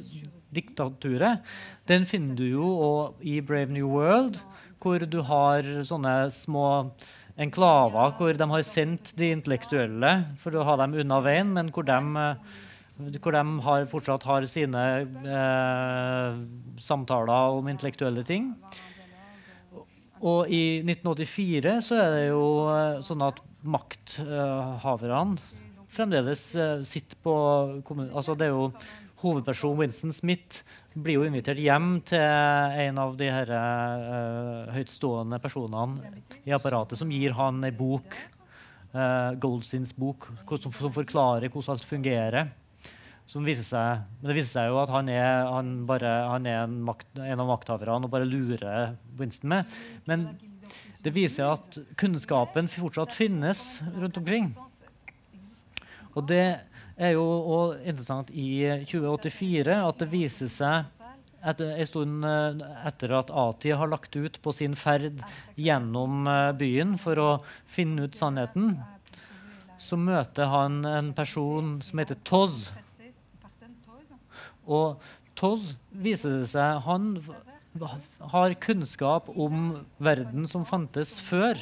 diktaturet, den finner du jo i Brave New World, hvor du har sånne små enklaver hvor de har sendt de intellektuelle for å ha dem unna veien, men hvor de, hvor de har, fortsatt har sine eh, samtaler om intellektuelle ting. Og i 1984 så er det jo eh, sånn at makthaverne fremdeles eh, sitter på altså Det er jo hovedpersonen Winston Smith blir jo invitert hjem til en av de her, uh, høytstående personene i apparatet som gir han ei bok, uh, Goldsteins bok, som, forklarer hvordan alt fungerer. Seg, men det viser seg jo at han er, han bare, han er en, makt, en, av makthaverne og bare lurer Winston med. Men det viser at kunnskapen fortsatt finnes rundt omkring. Og det er jo interessant i 2084 at det viser seg etter, en stund eh, etter at Ati har lagt ut på sin ferd gjennom eh, byen for å finne ut sannheten, så møter han en person som heter Toz. Og Toz viser det seg Han har kunnskap om verden som fantes før.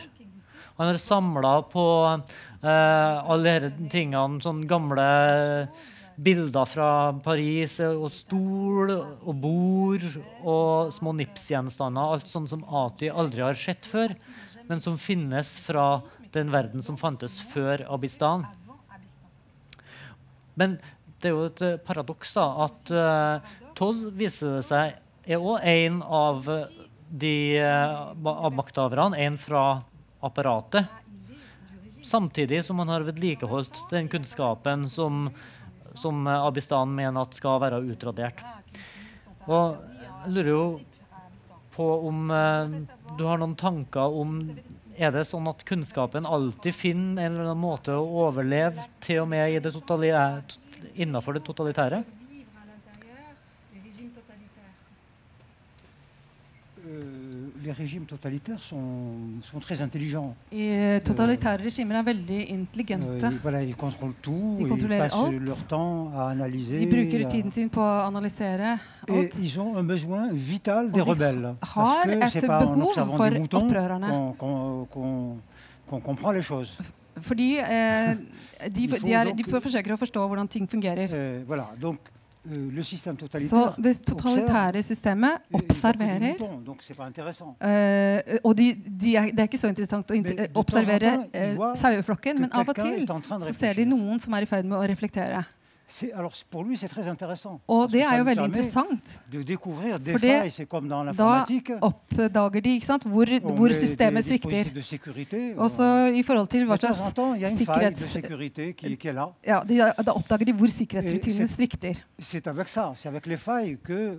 Han har samla på eh, alle disse tingene, sånne gamle bilder fra Paris, og stol og bord og små Nips-gjenstander. Alt sånt som Ati aldri har sett før, men som finnes fra den verden som fantes før Abistan. Men det er jo et paradoks da, at uh, Toz viser det seg er òg en av de uh, makthaverne, en fra apparatet. Samtidig som man har vedlikeholdt den kunnskapen som, som Abistan mener at skal være utradert. Og jeg lurer jo på om eh, du har noen tanker om Er det sånn at kunnskapen alltid finner en eller annen måte å overleve til og med i det innenfor det totalitære? les régimes totalitaires sont, sont très intelligents. Et totalitaire regimer er veldig intelligente. Euh, voilà, ils contrôlent tout, de ils passent alt. leur temps à analyser. De bruker tiden sin på å analysere alt. Et ils ont un besoin vital des rebelles. Har et behov for opprørerne. Qu'on qu qu comprend les choses. Fordi eh, de, de, er, de, forsøker å forstå hvordan ting fungerer. Eh, voilà, donc, Euh, Så det totalitære systemet observerer uh, Og de, er, det er ikke så interessant å observere uh, saueflokken, men av og til så ser de noen som er i ferd med å reflektere. Alors pour lui, c'est très intéressant. Og det er jo veldig interessant. For det- failles, c'est comme dans Da oppdager de ikke sant, hvor, hvor systemet svikter. Også i forhold til hva slags sikkerhets... Ja, de, da oppdager de hvor sikkerhetsrutinene svikter.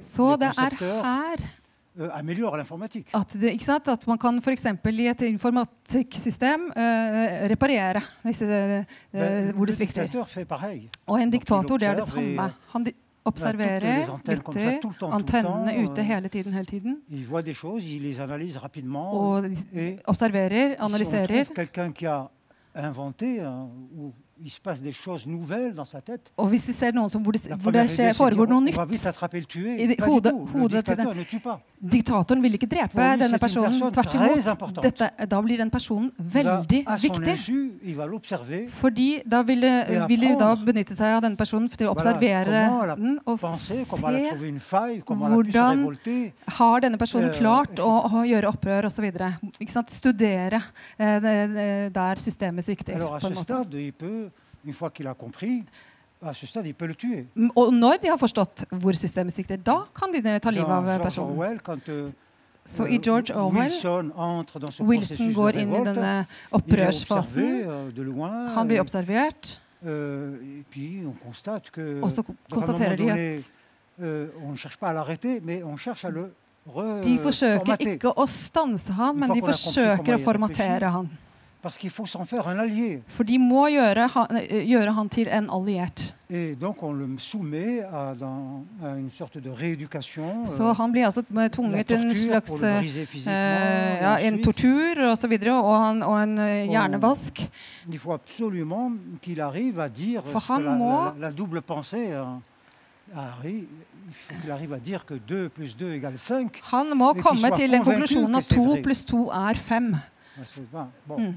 Så det er her l'informatique. at, det, ikke sant, at man kan f.eks. i et informatikksystem uh, reparere disse, uh, hvor det svikter. Og en diktator, det er det samme. Han observerer, lytter, antennene ute euh, hele tiden, hele tiden. Og de observerer, analyserer. inventé, Og hvis vi ser noen som, hvor det, hvor det skjer, foregår noe nytt. I hodet- hodet til pas. Diktatoren vil ikke drepe denne personen. Tvert imot. Dette, da blir den personen veldig viktig. Fordi da vil, vil de da benytte seg av denne personen til å observere den og se hvordan har denne personen Eh, klart å, å gjøre opprør osv. Studere eh, der systemet svikter. På en måte. Stade, il peut, une fois qu'il a compris, à ce stade, il peut le tuer. Og når de har forstått hvor systemet svikter, da kan de ta livet av personen. Orwell, quand euh, Så euh, i George Orwell Wilson entre dans ce Wilson går inn i denne opprørsfasen. observé euh, Han blir euh, observert, euh, og så konstaterer de at euh, on ne cherche pas à l'arrêter, mais on cherche à le de forsøker ikke å stanse han, men de forsøker å formatere han. Parce qu'il faut s'en faire un allié. For de må gjøre han, eh, gjøre han til en alliert. Et donc on le soumet à, dans, à une sorte de rééducation. euh, Så han blir altså tvunget til en slags et ja, en tortur og så videre, og, han, og en hjernevask. Il faut absolument qu'il arrive à dire For han må- la- la double pensée. hein, il arrive à dire que 2 plus 2 égale 5. Han må komme til en den konklusjonen at to pluss to er fem. C'est pas- bon. Mm.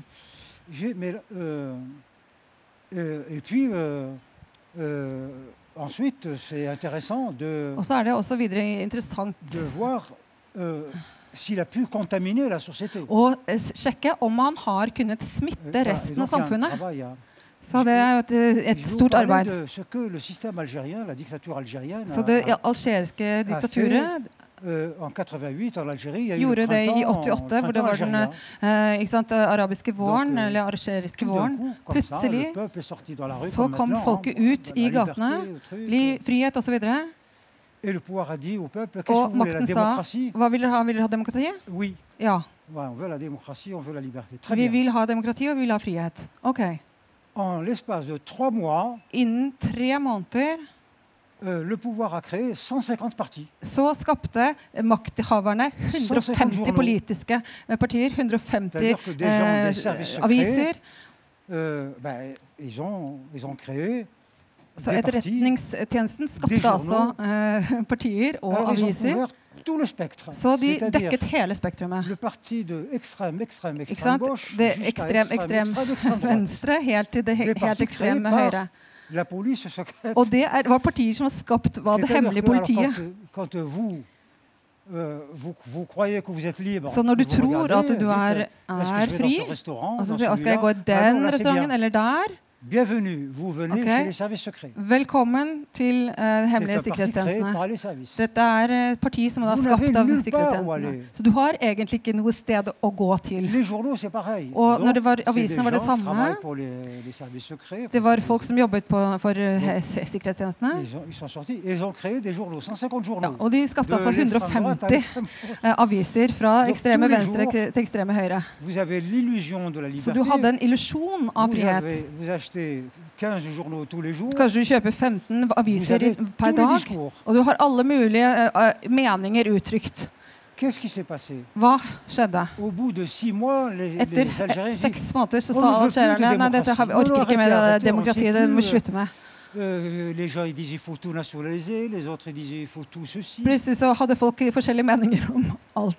J'ai- mais, euh, euh, et puis, euh, euh, ensuite, c'est intéressant de, Og så er det også videre interessant de voir euh, s'il a pu contaminer la société. å eh, s- sjekke om han har kunnet Euh, smitte voilà, et resten av donc, il y a un samfunnet. travail à- Så det er jo et, eh, Je et vais vous stort parler arbeid. de ce que le système algérien, la dictature algérienne, Så a- det a- algeriske diktaturet Euh, en 88, en Algérie, il y a eu Gjorde det i 88, hvor det var den eh, sant, arabiske våren, Donc, eh, eller algeriske våren. Plutselig så kom folket ut i gatene, frihet osv. Og makten sa Hva vil dere ha? Vil dere ha demokrati? Oui, Ja. Vi vil ha demokrati, og vi vil ha frihet. Ok. Innen tre måneder så skapte makthaverne 150 politiske partier, 150 C'est-à-dire que des gens eh, aviser. euh, ben, ils, ont, ils ont créé Så. Etterretningstjenesten skapte altså eh, partier og aviser. Så de dekket hele spektrumet. Det ekstrem, ekstrem venstre helt til det he Det helt ekstreme høyre. Og det er, var partier som har skapt hva det hemmelige politiet. Quand, quand vous, euh, vous, vous croyez que vous êtes libre, Så når du tror at du er, er fri, ce restaurant, og så sier jeg, skal jeg gå i Ah den restauranten eller der? Bienvenue, vous venez Ok. chez les services secrets. Velkommen til uh, hemmelige sikkerhetstjenestene. Dette er et parti som er skapt av sikkerhetstjenestene. Så du har egentlig ikke noe sted å gå til. Journaux. Og når det var, avisene var det samme. les, les secrets, Det var folk som jobbet på, for eh, sikkerhetstjenestene. Ils, ont- ils sont sortis et ils ont créé des journaux, 150 journaux. Ja, og de skapte altså l'extrême droite à 150 l'extrême eh, aviser fra ekstreme venstre til ekstreme høyre. Så du hadde en illusjon av frihet. Avez- 15 journaux tous les jours. Kanskje du kjøper 15 aviser per dag, og du har alle mulige eh, meninger uttrykt. Hva skjedde? Etter disent seks måneder så sa plus de algerierne nei, dette har vi orker ikke med demokratiet, det må vi slutte med. euh. Plutselig så hadde folk forskjellige meninger om alt.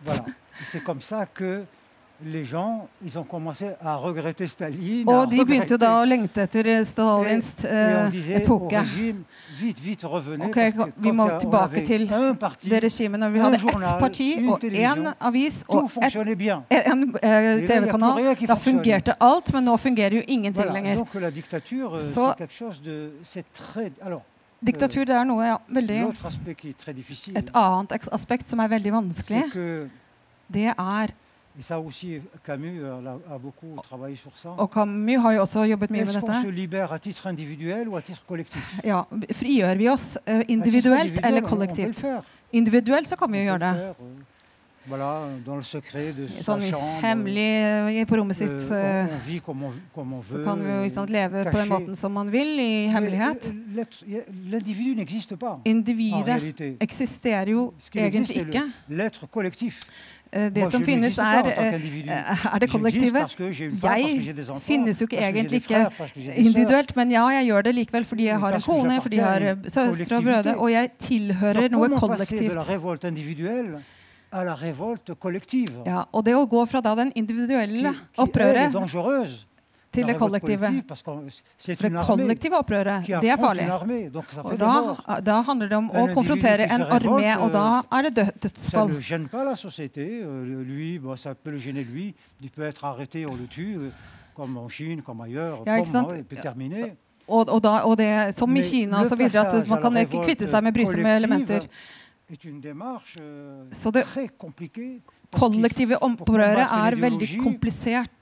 Voilà. C'est comme ça que les gens, ils ont commencé à regretter Staline. à Og de begynte da å lengte etter Stalins Et- et on eh, epoke. Ok, vi må tilbake til det regimet når vi hadde ett parti og én avis og en eh, TV-kanal. Da fungerte alt, men nå fungerer jo ingenting lenger. Euh, Så- Diktatur det er noe ja, veldig difficile, Et annet aspekt som er veldig vanskelig, det er Euh, a, a beaucoup travaillé sur ça. Og Camus har jo også jobbet mye med dette. Ja, Frigjør vi oss eh, individuelt eller kollektivt? Individuelt så kan vi jo gjøre det. Sånn hemmelig eh, på rommet euh, sitt. on, eh, Så kan vi jo ikke sant, leve på den måten som man vil, i hemmelighet. euh, Individet eksisterer jo egentlig ikke. Eh, Det som finnes, er er det kollektivet. Jeg finnes jo ikke egentlig ikke individuelt, men ja, jeg gjør det likevel fordi jeg har en kone, fordi jeg har søstre og brødre, og jeg tilhører noe kollektivt. Ja, og det å gå fra da den individuelle opprøret til det kollektive. For det kollektive opprøret, det er farlig. Og da, da handler det om å konfrontere en armé, og da er det dødsfall. euh, euh. Ja, ikke sant? Og, og, da, og det, som i Kina og så videre, at man kan kvitte seg med brysomme elementer. Euh, Så det kollektive opprøret er veldig komplisert.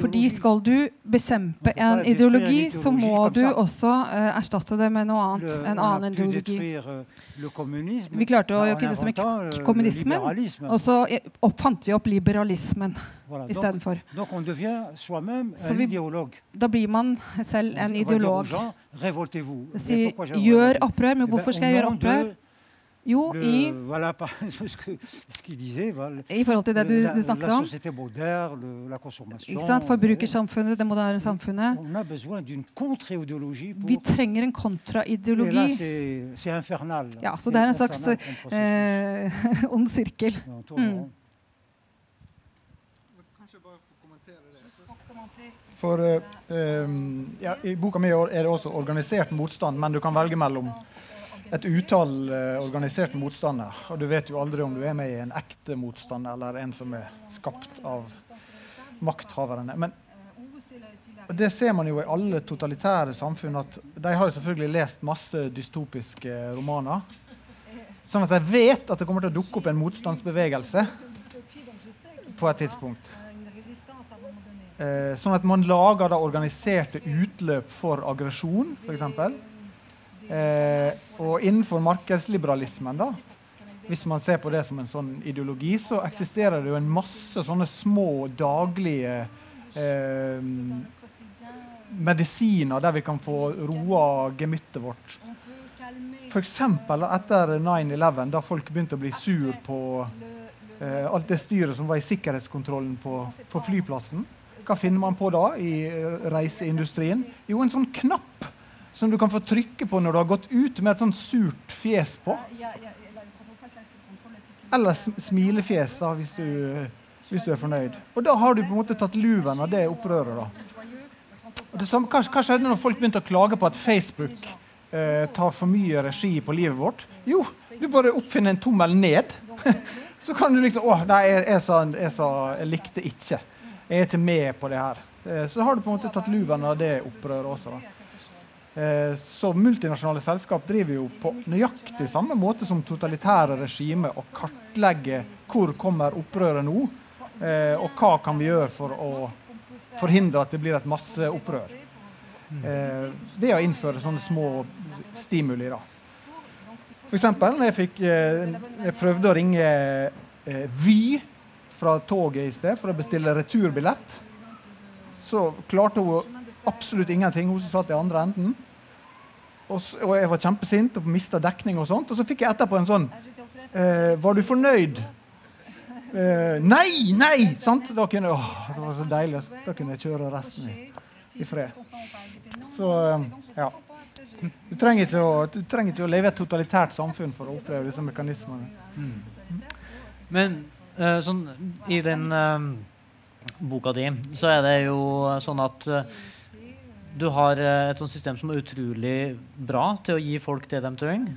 Fordi skal du bekjempe en ideologi, så må du også eh, erstatte det med noe annet. En annen ideologi. euh, Vi klarte å gjøre oss med inventant, euh, kommunismen. Og så fant vi opp liberalismen istedenfor. Så vi- Da blir man selv en ideolog. Si, gjør opprør, men Eh hvorfor skal jeg gjøre opprør? Jo, le- i, voilà ce que- ce qu'il disait. voilà. i forhold til det du, du snakket om. Ikke sant? Forbrukersamfunnet, det moderne samfunnet. Vi trenger en kontraideologi. Ja, så det er en slags eh, ond sirkel. Mm. For eh, ja, I boka mi er det også organisert motstand, men du kan velge mellom et utall eh, organisert motstander. Og du vet jo aldri om du er med i en ekte motstander eller en som er skapt av makthaverne. Men det ser man jo i alle totalitære samfunn at de har jo selvfølgelig lest masse dystopiske romaner. Sånn at de vet at det kommer til å dukke opp en motstandsbevegelse på et tidspunkt. Eh, sånn at man lager da organiserte utløp for aggresjon, f.eks. Eh, og innenfor markedsliberalismen, da, hvis man ser på det som en sånn ideologi, så eksisterer det jo en masse sånne små daglige eh, medisiner der vi kan få roa gemyttet vårt. F.eks. etter 9-11, da folk begynte å bli sur på eh, alt det styret som var i sikkerhetskontrollen på, på flyplassen. Hva finner man på da i eh, reiseindustrien? Jo, en sånn knapp som du kan få trykke på når du har gått ut med et sånt surt fjes på. Eller smilefjes, da, hvis du, hvis du er fornøyd. Og da har du på en måte tatt luven av det opprøret. da. Det samme, hva, hva skjedde når folk begynte å klage på at Facebook eh, tar for mye regi på livet vårt? Jo, du bare oppfinner en tommel ned. Så kan du liksom Å, nei, jeg, jeg, sa, jeg, sa, jeg likte ikke. Jeg er ikke med på det her. Eh, så har du på en måte tatt luven av det opprøret også. da. Eh, Så multinasjonale selskap driver jo på nøyaktig samme måte som totalitære regimer og kartlegger hvor kommer opprøret nå, eh, og hva kan vi gjøre for å forhindre at det blir et masseopprør. Eh, ved å innføre sånne små stimuli. da. For eksempel jeg, fikk, jeg prøvde å ringe Vy fra toget i sted for å bestille returbillett, så klarte hun absolutt ingenting, hun som satt i andre enden. Og, så, og jeg var kjempesint og mista dekning og sånt. Og så fikk jeg etterpå en sånn eh, Var du fornøyd? Eh, nei, nei! Sant? Da kunne, åh, det var så deilig. Da kunne jeg kjøre resten i, i fred. Så eh, ja. Du trenger, ikke å, du trenger ikke å leve i et totalitært samfunn for å oppleve disse mekanismene. Men uh, sånn, I den uh, boka di så er det jo sånn at eh, du har eh, et sånt system som er utrolig bra til å gi folk det de trenger.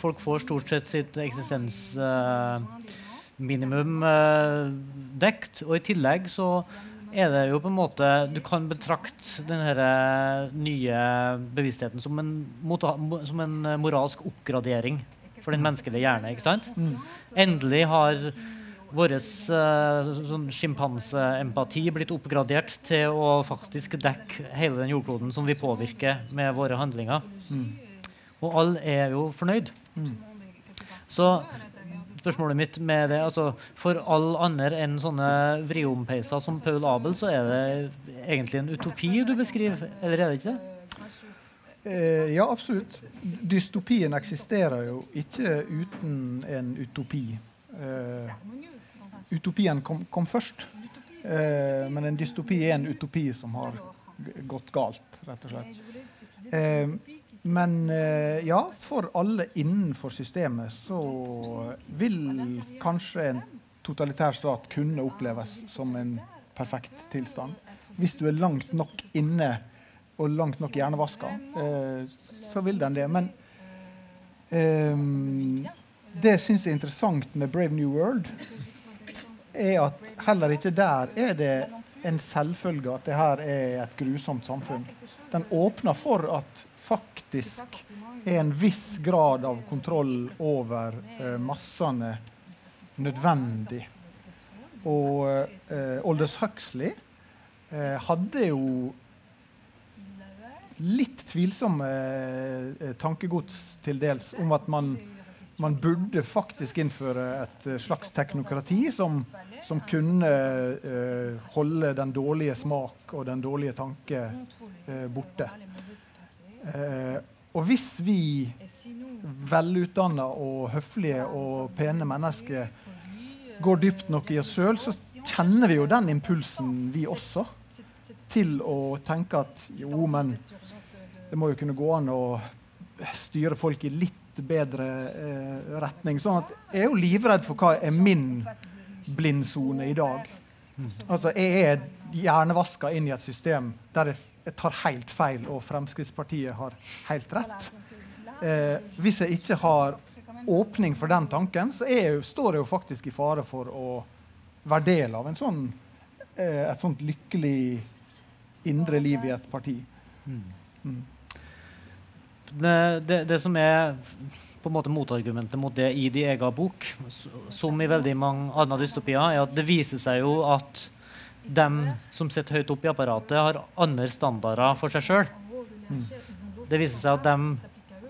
Folk får stort sett sitt eksistensminimum uh, dekt. Og i tillegg så er det jo på en måte Du kan betrakte denne eh, nye bevisstheten som en, som en eh, moralsk oppgradering for den menneskelige hjerne. ikke sant? Endelig har vår sånn sjimpanseempati blitt oppgradert til å faktisk dekke hele den jordkloden som vi påvirker med våre handlinger. Og alle er jo fornøyd. Så spørsmålet mitt med det altså, For alle andre enn sånne vriompeiser som Paul Abel, så er det egentlig en utopi du beskriver, eller er det ikke det? Eh, ja, absolutt. Dystopien eksisterer jo ikke uten en utopi. Eh, utopien kom, kom først. Eh, men en dystopi er en utopi som har gått galt, rett og slett. Eh, men eh, ja, for alle innenfor systemet så vil kanskje en totalitær stat kunne oppleves som en perfekt tilstand. Hvis du er langt nok inne og langt nok hjernevaska, eh, så vil den det. Men det det jeg er interessant med Brave New World, er at heller ikke der er det en selvfølge at det her er et grusomt samfunn. Den åpner for at faktisk er en viss grad av kontroll over eh, massene nødvendig. Og eh, Aldous Huxley eh, hadde jo litt tvilsomme eh, tankegods til dels om at man, man burde faktisk innføre et eh, slags teknokrati som, som kunne eh, holde den dårlige smak og den dårlige tanke eh, borte. Eh, og hvis vi velutdanna og høflige og pene mennesker går dypt nok i oss sjøl, så kjenner vi jo den impulsen, vi også, til å tenke at jo, men det må jo kunne gå an å styre folk i litt bedre eh, retning. Sånn at jeg er jo livredd for hva er min blindsone i dag. Altså, jeg er hjernevaska inn i et system der jeg, jeg tar helt feil, og Fremskrittspartiet har helt rett. Eh, hvis jeg ikke har åpning for den tanken, så jeg, står jeg jo faktisk i fare for å være del av en sånn, eh, et sånt lykkelig indre liv i et parti. det, det, det som er på en måte motargumentet mot det i de egen bok, som i veldig mange andre dystopier, er at det viser seg jo at dem som sitter høyt oppe i apparatet, har andre standarder for seg sjøl. Det viser seg at dem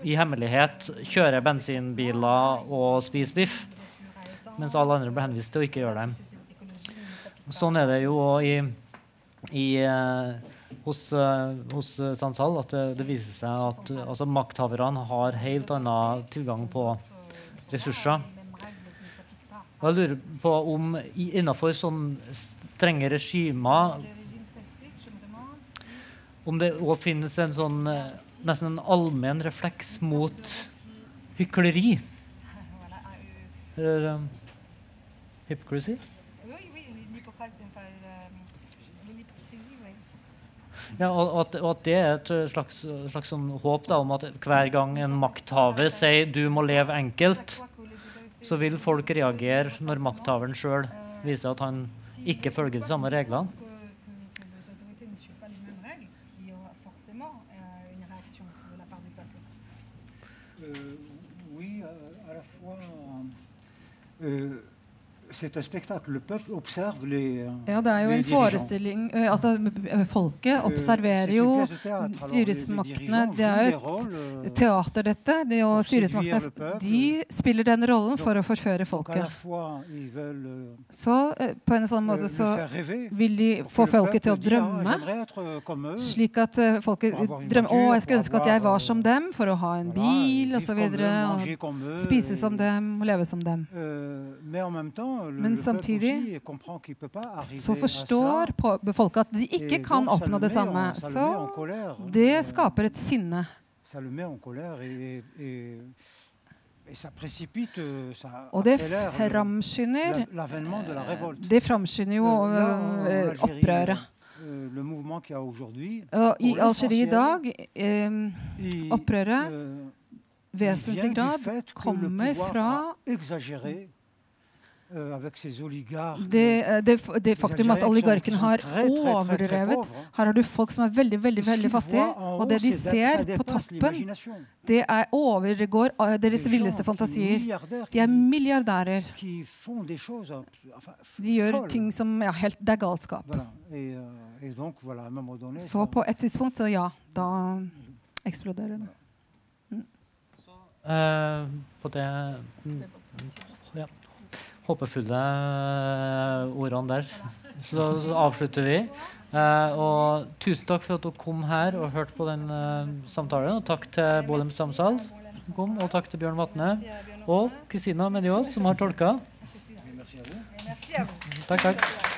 i hemmelighet kjører bensinbiler og spiser biff, mens alle andre blir henvist til å ikke gjøre det. Sånn er det jo i, i eh, hos, eh, hos eh, Sansal at det, det viser seg at eh, altså, makthaverne har helt annen tilgang på ressurser. Og jeg lurer på om innenfor sånne strenge regimer om det òg finnes en sånn nesten en allmenn refleks mot hykleri. Eller um, hypocrisy. Oui, oui, l'hypocrisie, enfin, le- l'hypocrisie, oui. Ja, og, at, og at det er et slags, slags sånn håp da, om at hver gang en makthaver sier 'du må leve enkelt', så vil folk reagere når makthaveren sjøl viser at han ikke følger de samme reglene. Forcément euh, c'est un spectacle. Le peuple observe les. euh, Ja, det er jo en forestilling altså, Folket Euh, observerer jo styresmaktene. Det er jo et euh, teater, dette. Det og styresmaktene de spiller den rollen for å forføre folket. euh, Så på en sånn euh, måte så vil de få folket til å Ah, drømme. Euh, eux. Slik at folket drømmer Å, jeg skulle ønske at jeg var som dem, for å ha en bil osv. Spise som dem og leve som dem. Euh, Men samtidig Så forstår folket at de ikke kan oppnå det samme. Så det Euh, skaper et sinne. euh, Og det framskynder. Det framskynder jo Euh, eh, Algérie, opprøret. euh, aujourd'hui, Og I Algerie i dag eh, Opprøret euh, vesentlig grad kommer fra det, eh, det, det faktum at oligarkene har overdrevet. Her har du folk som er veldig veldig, veldig fattige. Og det de ser på toppen, det er overgår eh, deres villeste fantasier. De er milliardærer. f- De gjør ting som ja, helt, Det er galskap. Euh, Så på et tidspunkt, så ja, da eksploderer det. Eh, på det mm, håpefulle eh, ordene der. Så, da avslutter vi. Eh, og tusen takk for at dere kom her og hørte på den eh, samtalen. Og takk til Bolem Samsal som kom, og takk til Bjørn Vatne og Kristina Medios som har tolka. Takk, takk.